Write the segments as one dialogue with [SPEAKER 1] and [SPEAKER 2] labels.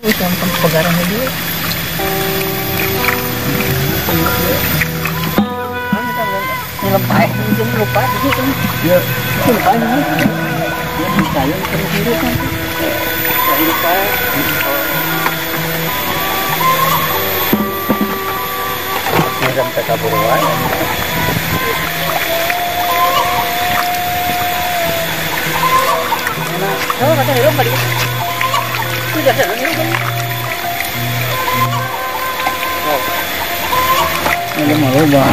[SPEAKER 1] Yang pegaran ini lupa, kan. Ya, lupa. Ya, bisa ya, lupa. Macam kata buruan. Oh, kata dia balik. Bây giờ hẳn Nó mà lối bà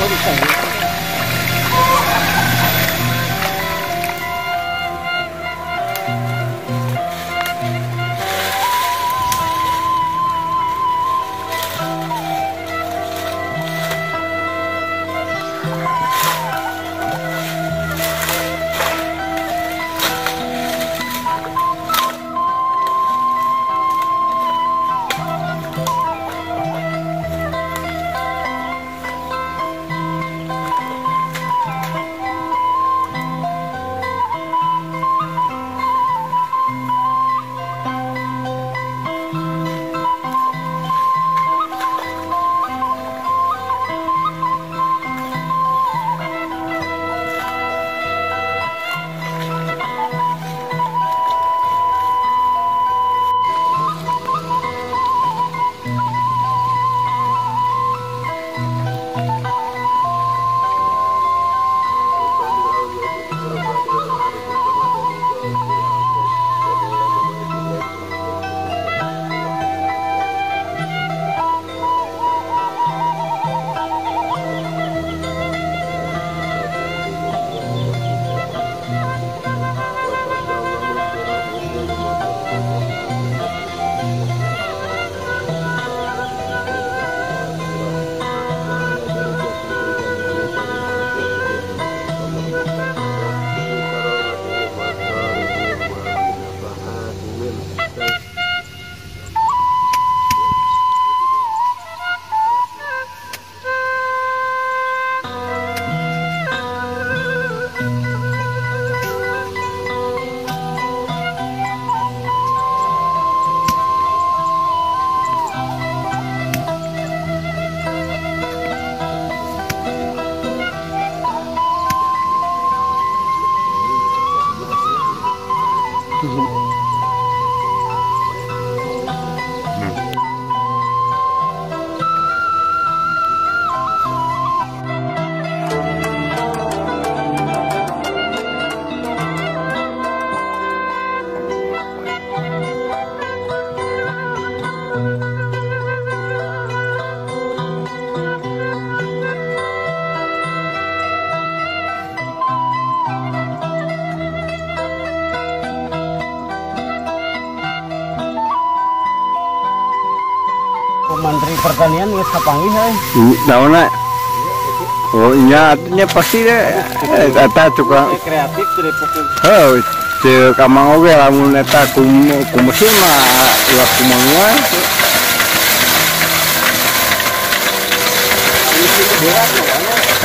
[SPEAKER 1] Nó bị sảy Pertanian geus kapanggih heuh.
[SPEAKER 2] Daunnya Oh iya artinya pasti deh eta tukang
[SPEAKER 1] Kreatif dari pokok
[SPEAKER 2] heuh teu kamang oge lamun eta kum ku mesin mah ulah kumaha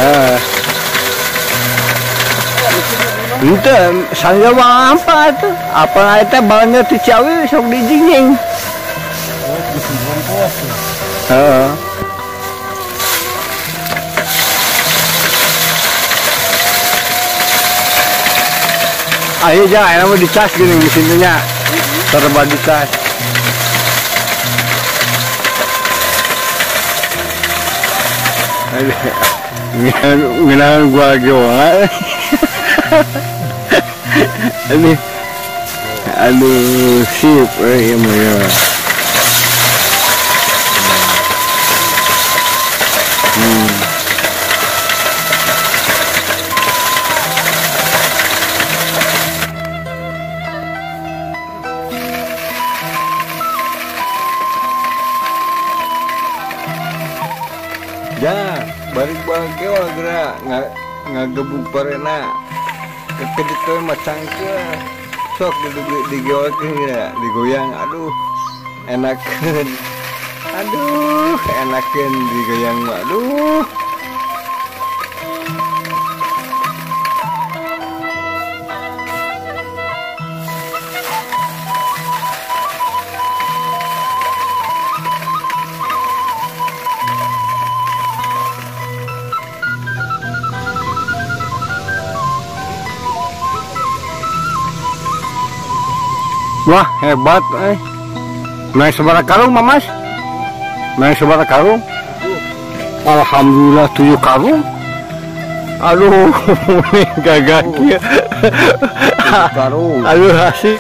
[SPEAKER 2] Eh. Itu saya mah apa tuh? Apa itu balanya di Ciawi sok dijinjing. Heeh. Ayo jangan enak mau dicas gini mesinnya terbat dicas. Ngenangan gua wong. Ini aduh sip eh ya ya. Hmm. Ya, balik bangke wah gerak nggak nggak gebuk parena. Kekedit tuh macang ke. Sok ya digoyang. Aduh enakan aduh enakin digoyang aduh Wah hebat eh. Naik sebarang karung Mas. Main sebarang karung? Alhamdulillah tujuh karung. Aduh, gagak ya.
[SPEAKER 1] Karung.
[SPEAKER 2] Aduh asik.